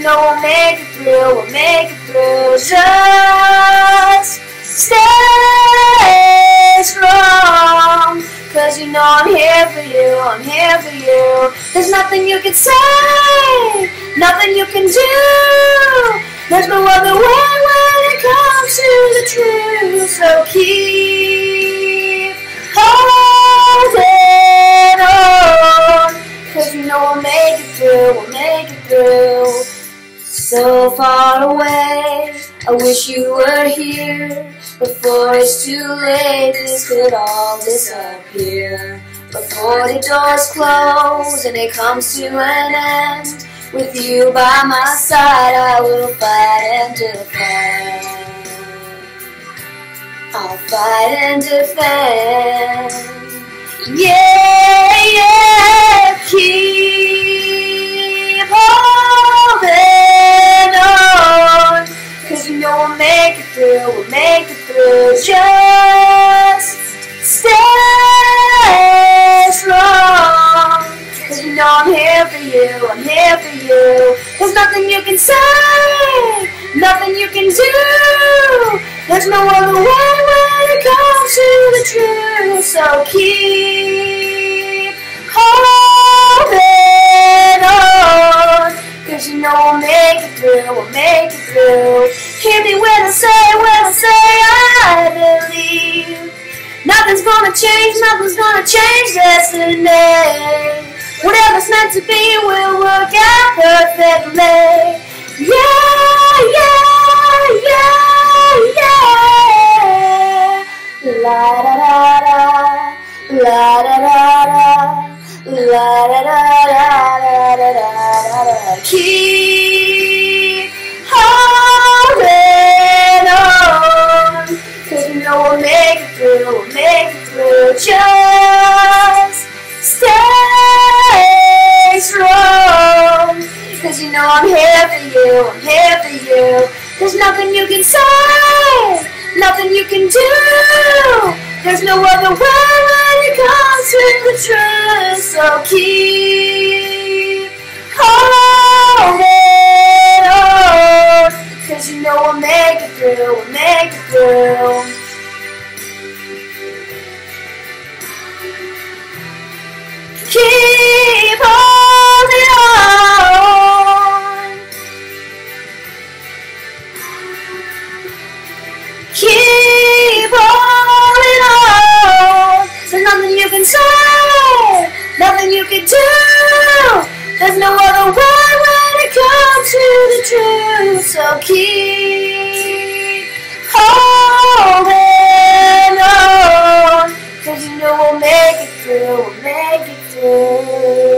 know we'll make it through, we'll make it through. Just stay strong, cause you know I'm here for you, I'm here for you. There's nothing you can say, nothing you can do. There's no other way when it comes to the truth, so keep So far away, I wish you were here. Before it's too late, this could all disappear. Before the doors close and it comes to an end. With you by my side, I will fight and defend. I'll fight and defend. Yeah, we'll make it through. Just stay strong. Cause you know I'm here for you, I'm here for you. There's nothing you can say, nothing you can do. There's no other way when it comes to the truth. So keep make it through. Hear me when I say, when I say I believe. Nothing's gonna change, nothing's gonna change destiny. Whatever's meant to be will work out perfectly. Yeah, yeah, yeah, yeah. La da da da, la da da da, la da da da da da da da. Keep There's nothing you can say, nothing you can do. There's no other way when it comes to the truth. So keep holding on, cause you know we'll make it through, we'll make it through. Keep Say